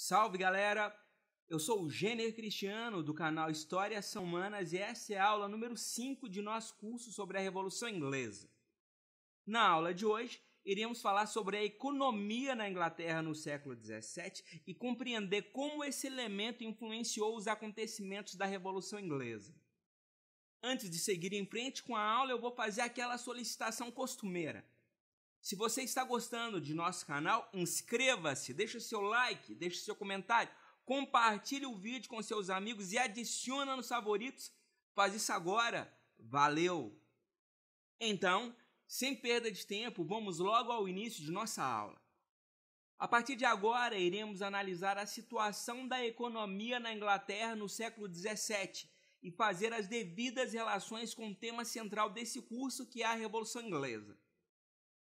Salve galera! Eu sou o Gêner Cristiano do canal Histórias São Humanas e essa é a aula número 5 de nosso curso sobre a Revolução Inglesa. Na aula de hoje, iremos falar sobre a economia na Inglaterra no século XVII e compreender como esse elemento influenciou os acontecimentos da Revolução Inglesa. Antes de seguir em frente com a aula, eu vou fazer aquela solicitação costumeira. Se você está gostando de nosso canal, inscreva-se, deixe seu like, deixe seu comentário, compartilhe o vídeo com seus amigos e adiciona nos favoritos. Faz isso agora. Valeu! Então, sem perda de tempo, vamos logo ao início de nossa aula. A partir de agora, iremos analisar a situação da economia na Inglaterra no século XVII e fazer as devidas relações com o tema central desse curso, que é a Revolução Inglesa.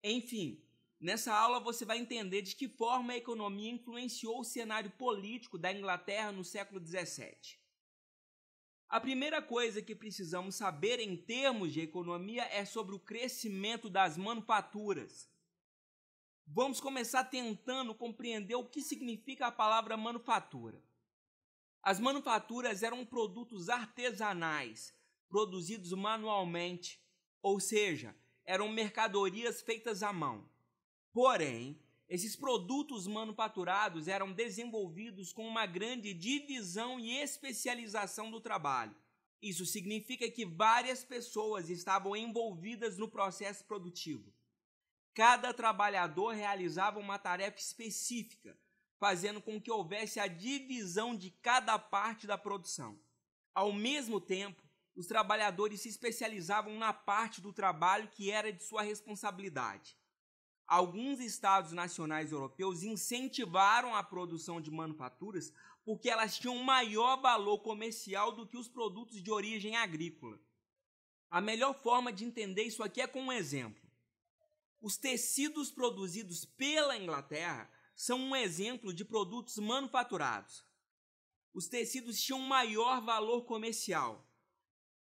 Enfim, nessa aula você vai entender de que forma a economia influenciou o cenário político da Inglaterra no século XVII. A primeira coisa que precisamos saber em termos de economia é sobre o crescimento das manufaturas. Vamos começar tentando compreender o que significa a palavra manufatura. As manufaturas eram produtos artesanais, produzidos manualmente, ou seja, eram mercadorias feitas à mão. Porém, esses produtos manufaturados eram desenvolvidos com uma grande divisão e especialização do trabalho. Isso significa que várias pessoas estavam envolvidas no processo produtivo. Cada trabalhador realizava uma tarefa específica, fazendo com que houvesse a divisão de cada parte da produção. Ao mesmo tempo, os trabalhadores se especializavam na parte do trabalho que era de sua responsabilidade. Alguns estados nacionais europeus incentivaram a produção de manufaturas porque elas tinham maior valor comercial do que os produtos de origem agrícola. A melhor forma de entender isso aqui é com um exemplo. Os tecidos produzidos pela Inglaterra são um exemplo de produtos manufaturados. Os tecidos tinham maior valor comercial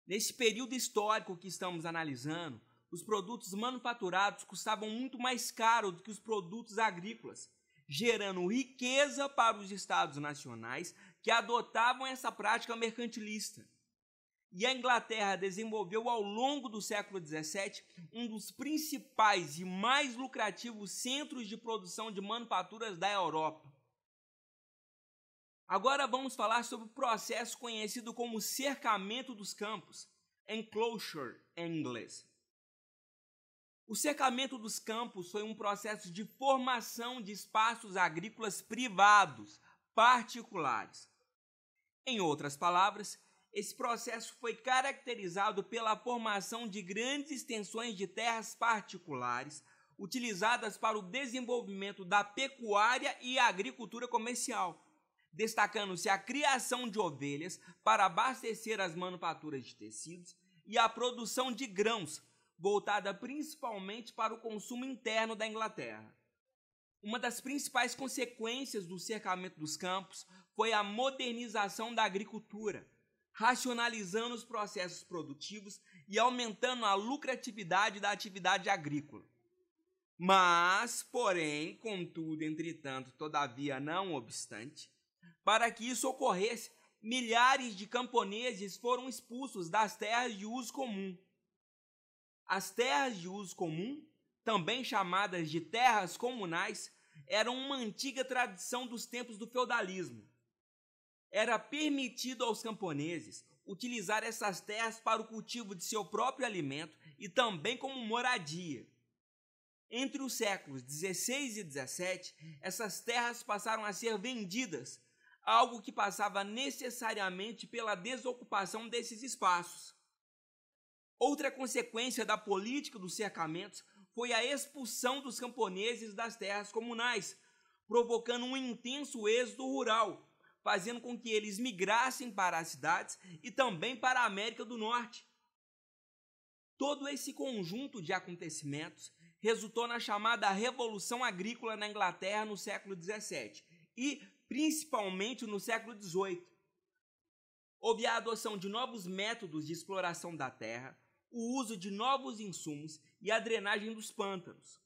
Nesse período histórico que estamos analisando, os produtos manufaturados custavam muito mais caro do que os produtos agrícolas, gerando riqueza para os estados nacionais que adotavam essa prática mercantilista. E a Inglaterra desenvolveu ao longo do século XVII um dos principais e mais lucrativos centros de produção de manufaturas da Europa. Agora vamos falar sobre o processo conhecido como cercamento dos campos, enclosure em inglês. O cercamento dos campos foi um processo de formação de espaços agrícolas privados, particulares. Em outras palavras, esse processo foi caracterizado pela formação de grandes extensões de terras particulares utilizadas para o desenvolvimento da pecuária e agricultura comercial destacando-se a criação de ovelhas para abastecer as manufaturas de tecidos e a produção de grãos, voltada principalmente para o consumo interno da Inglaterra. Uma das principais consequências do cercamento dos campos foi a modernização da agricultura, racionalizando os processos produtivos e aumentando a lucratividade da atividade agrícola. Mas, porém, contudo, entretanto, todavia, não obstante, para que isso ocorresse, milhares de camponeses foram expulsos das terras de uso comum. As terras de uso comum, também chamadas de terras comunais, eram uma antiga tradição dos tempos do feudalismo. Era permitido aos camponeses utilizar essas terras para o cultivo de seu próprio alimento e também como moradia. Entre os séculos 16 e 17, essas terras passaram a ser vendidas algo que passava necessariamente pela desocupação desses espaços. Outra consequência da política dos cercamentos foi a expulsão dos camponeses das terras comunais, provocando um intenso êxodo rural, fazendo com que eles migrassem para as cidades e também para a América do Norte. Todo esse conjunto de acontecimentos resultou na chamada Revolução Agrícola na Inglaterra no século XVII e principalmente no século XVIII. Houve a adoção de novos métodos de exploração da terra, o uso de novos insumos e a drenagem dos pântanos.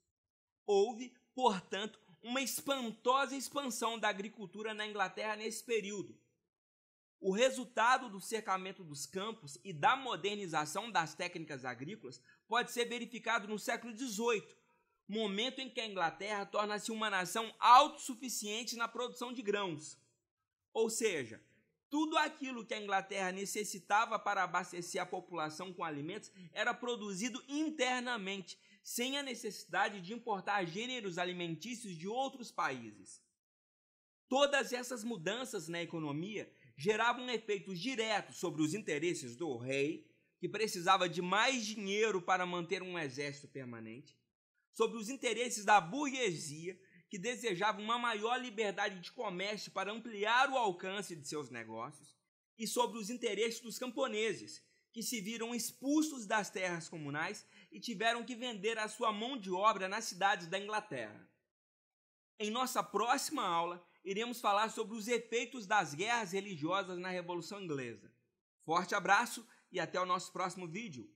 Houve, portanto, uma espantosa expansão da agricultura na Inglaterra nesse período. O resultado do cercamento dos campos e da modernização das técnicas agrícolas pode ser verificado no século XVIII, momento em que a Inglaterra torna-se uma nação autossuficiente na produção de grãos. Ou seja, tudo aquilo que a Inglaterra necessitava para abastecer a população com alimentos era produzido internamente, sem a necessidade de importar gêneros alimentícios de outros países. Todas essas mudanças na economia geravam efeitos diretos sobre os interesses do rei, que precisava de mais dinheiro para manter um exército permanente, sobre os interesses da burguesia, que desejava uma maior liberdade de comércio para ampliar o alcance de seus negócios, e sobre os interesses dos camponeses, que se viram expulsos das terras comunais e tiveram que vender a sua mão de obra nas cidades da Inglaterra. Em nossa próxima aula, iremos falar sobre os efeitos das guerras religiosas na Revolução Inglesa. Forte abraço e até o nosso próximo vídeo.